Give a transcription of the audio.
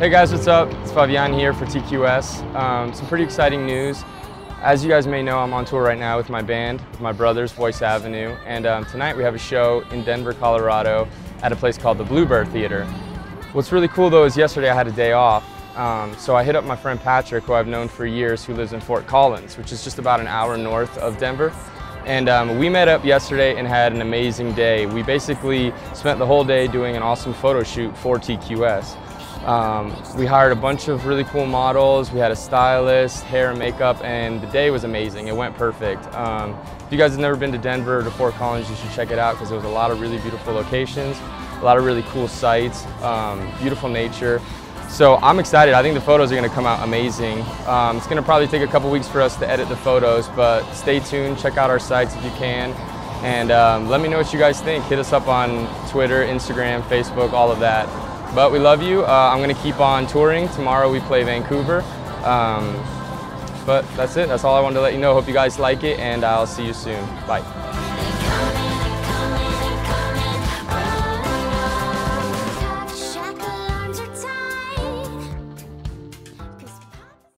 Hey guys, what's up? It's Fabian here for TQS. Um, some pretty exciting news. As you guys may know, I'm on tour right now with my band, with my brothers, Boyce Avenue, and um, tonight we have a show in Denver, Colorado at a place called the Bluebird Theater. What's really cool though is yesterday I had a day off, um, so I hit up my friend Patrick, who I've known for years, who lives in Fort Collins, which is just about an hour north of Denver. And um, we met up yesterday and had an amazing day. We basically spent the whole day doing an awesome photo shoot for TQS. Um, we hired a bunch of really cool models. We had a stylist, hair and makeup, and the day was amazing. It went perfect. Um, if you guys have never been to Denver or to Fort Collins, you should check it out because there was a lot of really beautiful locations, a lot of really cool sights, um, beautiful nature. So I'm excited. I think the photos are going to come out amazing. Um, it's going to probably take a couple weeks for us to edit the photos, but stay tuned. Check out our sites if you can. And um, let me know what you guys think. Hit us up on Twitter, Instagram, Facebook, all of that. But we love you. Uh, I'm going to keep on touring. Tomorrow we play Vancouver. Um, but that's it. That's all I wanted to let you know. Hope you guys like it, and I'll see you soon. Bye.